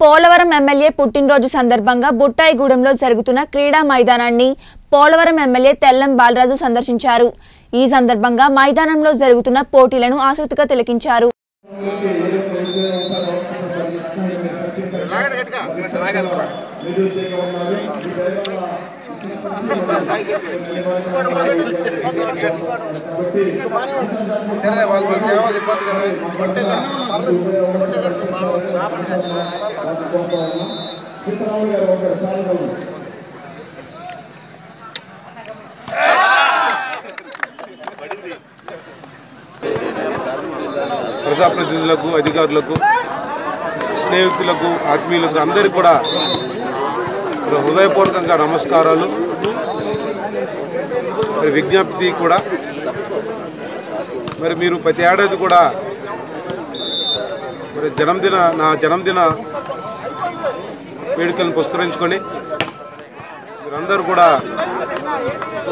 Polavaram MLA పుట్టినరోజు సందర్భంగా బుట్టాయిగూడెంలో జరుగుతున్న క్రీడా మైదానాన్ని పోలవరం ఎమ్మెల్యే తెల్లం బాలరాజు సందర్శించారు. ఈ సందర్భంగా మైదానంలో జరుగుతున్న పోటీలను ఆసక్తిగా తిలకించారు. సరే వాళ్ళు సేవలు ఇబ్బంది కదా కొట్టే ప్రజాప్రతినిధులకు అధికారులకు స్నేహితులకు ఆత్మీయులకు అందరికీ కూడా హృదయపూర్వకంగా నమస్కారాలు. మరి విజ్ఞప్తి కూడా. మరి మీరు ప్రతి ఏడాది కూడా మరి జన్మదిన నా జన్మదిన వేడుకలను పురస్కరించుకొని మీరందరూ కూడా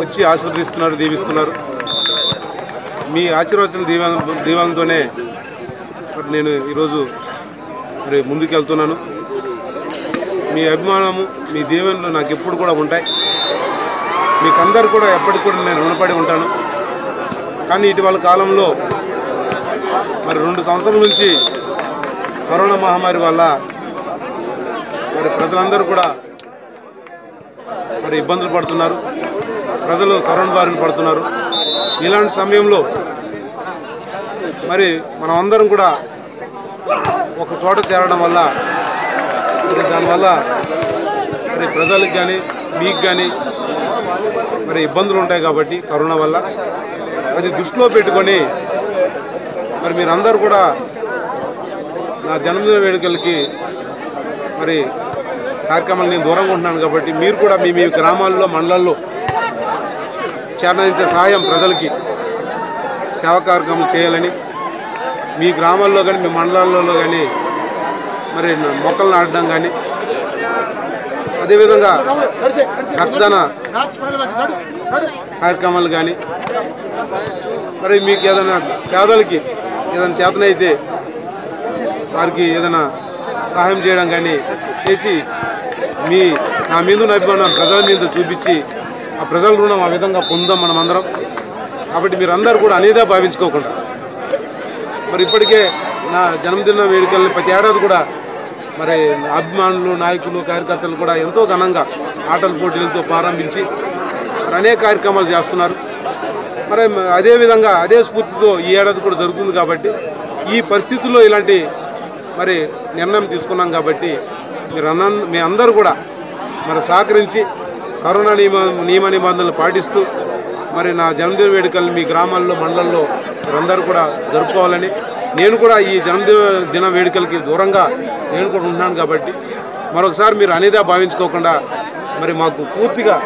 వచ్చి ఆశీర్వదిస్తున్నారు దీవిస్తున్నారు. మీ ఆశీర్వచన దీవెన దీవెనతోనే మరి నేను ఈరోజు మరి ముందుకెళ్తున్నాను. మీ అభిమానము మీ దీవెనలు నాకు ఎప్పుడు కూడా ఉంటాయి. మీకు అందరు కూడా ఎప్పటికి కూడా నేను రుణపడి ఉంటాను. కానీ ఇటీవల కాలంలో మరి రెండు సంవత్సరాల నుంచి కరోనా మహమ్మారి వల్ల మరి ప్రజలందరూ కూడా మరి ఇబ్బందులు పడుతున్నారు. ప్రజలు కరోనా బారిన పడుతున్నారు. ఇలాంటి సమయంలో మరి మనం అందరం కూడా ఒక చోట చేరడం వల్ల దానివల్ల మరి ప్రజలకు కానీ మీకు కానీ మరి ఇబ్బందులు ఉంటాయి కాబట్టి కరోనా వల్ల. అది దృష్టిలో పెట్టుకొని మరి మీరందరూ కూడా నా జన్మదిన వేడుకలకి మరి కార్యక్రమాలు నేను దూరంగా ఉంటున్నాను కాబట్టి మీరు కూడా మీ మీ గ్రామాల్లో మండలాల్లో చేరనంత సహాయం ప్రజలకి సేవా కార్యక్రమాలు చేయాలని మీ గ్రామాల్లో కానీ మీ మండలాల్లో కానీ మరి మొక్కలు నాటడం కానీ అదేవిధంగా రక్తదాన కార్యక్రమాలు కానీ మరి మీకు ఏదైనా పేదలకి ఏదైనా చేతనైతే వారికి ఏదైనా సహాయం చేయడం కానీ చేసి మీ నా మీద అభిమానం ప్రజల మీద చూపించి ఆ ప్రజల రుణం ఆ విధంగా పొందాం మనం అందరం. కాబట్టి మీరందరూ కూడా అనేదే భావించుకోకుండా. మరి ఇప్పటికే నా జన్మదిన వేడుకల్ని ప్రతి ఏడాది కూడా మరి అభిమానులు నాయకులు కార్యకర్తలు కూడా ఎంతో ఘనంగా ఆటల పోటీలతో ప్రారంభించి మరి అనేక కార్యక్రమాలు చేస్తున్నారు. మరి అదేవిధంగా అదే స్ఫూర్తితో ఈ ఏడాది కూడా జరుగుతుంది కాబట్టి ఈ పరిస్థితుల్లో ఇలాంటి మరి నిర్ణయం తీసుకున్నాం కాబట్టి మీరు అన్న మీ అందరూ కూడా మరి సహకరించి కరోనా నియమ నియమ నిబంధనలు పాటిస్తూ మరి నా జన్మదిన వేడుకలు మీ గ్రామాల్లో మండలంలో మీరందరూ కూడా జరుపుకోవాలని నేను కూడా ఈ జన్మదిన దిన వేడుకలకి దూరంగా నేను కూడా ఉంటున్నాను కాబట్టి మరొకసారి మీరు అనేదా భావించుకోకుండా మరి మాకు పూర్తిగా